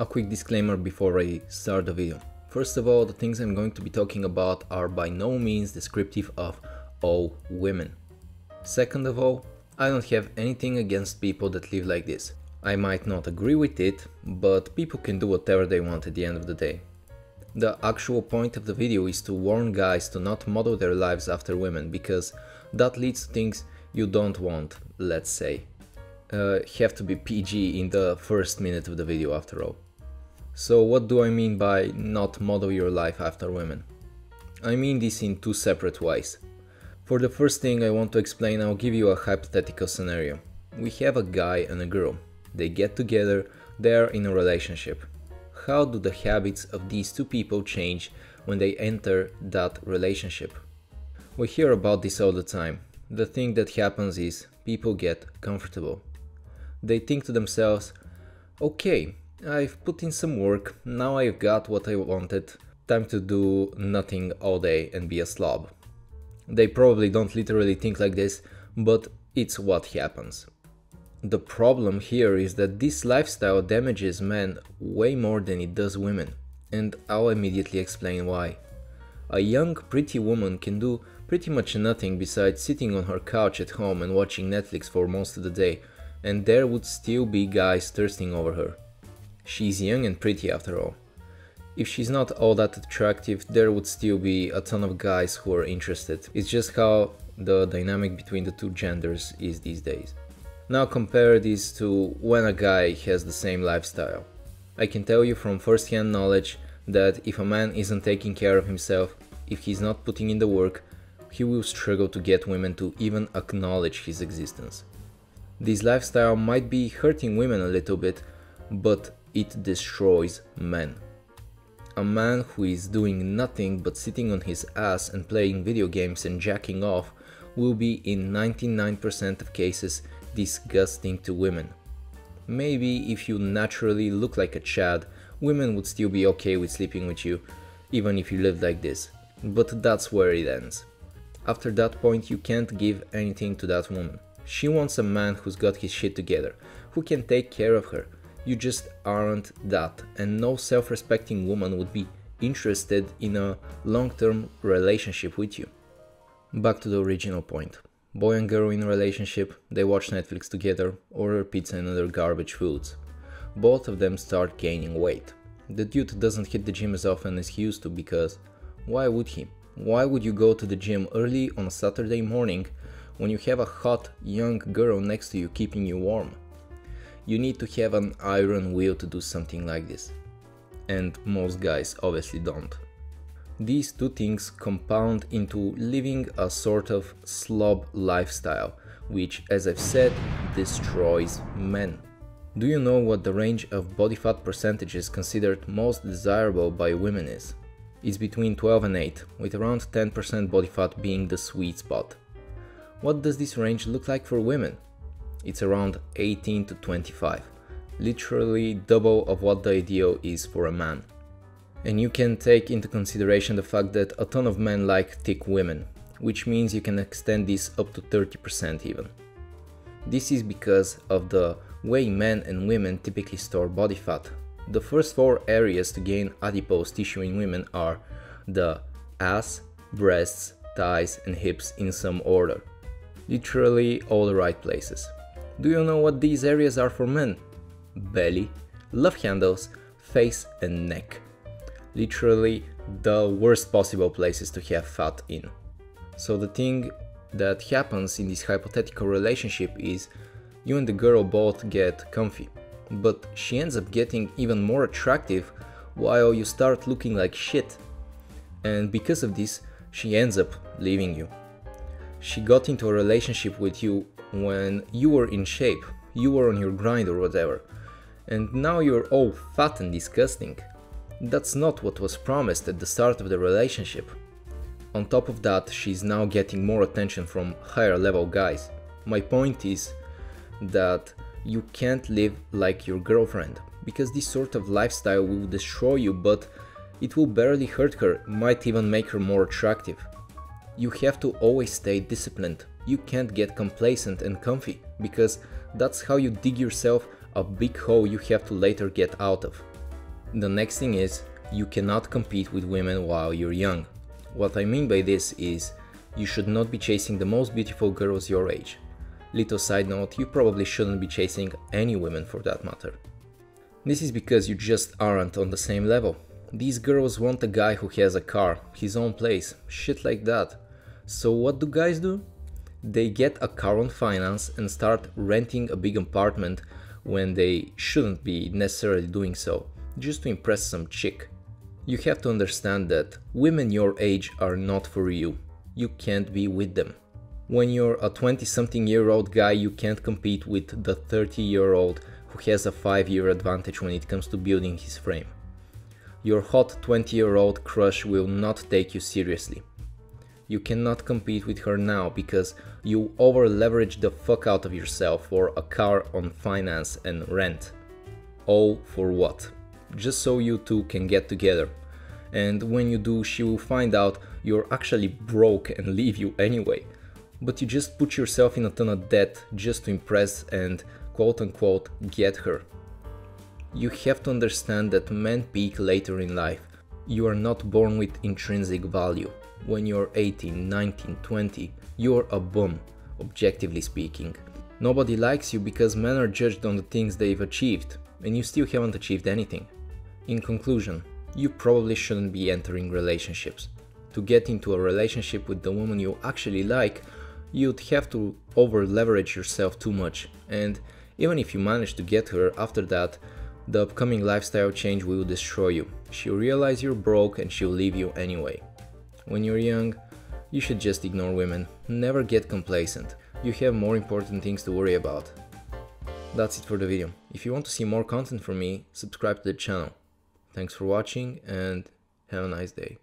A quick disclaimer before I start the video. First of all, the things I'm going to be talking about are by no means descriptive of all women. Second of all, I don't have anything against people that live like this. I might not agree with it, but people can do whatever they want at the end of the day. The actual point of the video is to warn guys to not model their lives after women, because that leads to things you don't want, let's say. Uh, have to be PG in the first minute of the video after all. So what do I mean by not model your life after women? I mean this in two separate ways. For the first thing I want to explain, I'll give you a hypothetical scenario. We have a guy and a girl. They get together, they are in a relationship. How do the habits of these two people change when they enter that relationship? We hear about this all the time. The thing that happens is people get comfortable. They think to themselves, okay, I've put in some work, now I've got what I wanted, time to do nothing all day and be a slob. They probably don't literally think like this, but it's what happens. The problem here is that this lifestyle damages men way more than it does women, and I'll immediately explain why. A young, pretty woman can do pretty much nothing besides sitting on her couch at home and watching Netflix for most of the day, and there would still be guys thirsting over her. She's young and pretty after all. If she's not all that attractive, there would still be a ton of guys who are interested. It's just how the dynamic between the two genders is these days. Now compare this to when a guy has the same lifestyle. I can tell you from first-hand knowledge that if a man isn't taking care of himself, if he's not putting in the work, he will struggle to get women to even acknowledge his existence. This lifestyle might be hurting women a little bit, but it destroys men. A man who is doing nothing but sitting on his ass and playing video games and jacking off will be in 99% of cases disgusting to women. Maybe if you naturally look like a Chad, women would still be okay with sleeping with you, even if you lived like this. But that's where it ends. After that point, you can't give anything to that woman. She wants a man who's got his shit together, who can take care of her, you just aren't that, and no self respecting woman would be interested in a long term relationship with you. Back to the original point. Boy and girl in a relationship, they watch Netflix together, order pizza and other garbage foods. Both of them start gaining weight. The dude doesn't hit the gym as often as he used to because why would he? Why would you go to the gym early on a Saturday morning when you have a hot young girl next to you keeping you warm? You need to have an iron will to do something like this. And most guys obviously don't. These two things compound into living a sort of slob lifestyle, which, as I've said, destroys men. Do you know what the range of body fat percentages considered most desirable by women is? It's between 12 and 8, with around 10% body fat being the sweet spot. What does this range look like for women? It's around 18 to 25, literally double of what the ideal is for a man. And you can take into consideration the fact that a ton of men like thick women, which means you can extend this up to 30% even. This is because of the way men and women typically store body fat. The first four areas to gain adipose tissue in women are the ass, breasts, thighs and hips in some order. Literally all the right places. Do you know what these areas are for men? Belly, love handles, face and neck. Literally the worst possible places to have fat in. So the thing that happens in this hypothetical relationship is you and the girl both get comfy, but she ends up getting even more attractive while you start looking like shit. And because of this, she ends up leaving you. She got into a relationship with you when you were in shape, you were on your grind or whatever, and now you're all fat and disgusting. That's not what was promised at the start of the relationship. On top of that, she's now getting more attention from higher level guys. My point is that you can't live like your girlfriend, because this sort of lifestyle will destroy you, but it will barely hurt her, might even make her more attractive. You have to always stay disciplined, you can't get complacent and comfy, because that's how you dig yourself a big hole you have to later get out of. The next thing is you cannot compete with women while you're young. What I mean by this is you should not be chasing the most beautiful girls your age. Little side note, you probably shouldn't be chasing any women for that matter. This is because you just aren't on the same level. These girls want a guy who has a car, his own place, shit like that. So what do guys do? They get a car on finance and start renting a big apartment when they shouldn't be necessarily doing so, just to impress some chick. You have to understand that women your age are not for you. You can't be with them. When you're a 20 something year old guy, you can't compete with the 30 year old who has a 5 year advantage when it comes to building his frame your hot 20 year old crush will not take you seriously. You cannot compete with her now because you over leverage the fuck out of yourself for a car on finance and rent. All for what? Just so you two can get together. And when you do, she will find out you're actually broke and leave you anyway. But you just put yourself in a ton of debt just to impress and quote unquote get her. You have to understand that men peak later in life. You are not born with intrinsic value. When you're 18, 19, 20, you're a bum, objectively speaking. Nobody likes you because men are judged on the things they've achieved, and you still haven't achieved anything. In conclusion, you probably shouldn't be entering relationships. To get into a relationship with the woman you actually like, you'd have to over leverage yourself too much, and even if you manage to get her after that, the upcoming lifestyle change will destroy you. She'll realize you're broke and she'll leave you anyway. When you're young, you should just ignore women. Never get complacent. You have more important things to worry about. That's it for the video. If you want to see more content from me, subscribe to the channel. Thanks for watching and have a nice day.